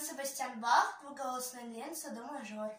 Себастьян Бах, благоволосный лен, Содом и Жор.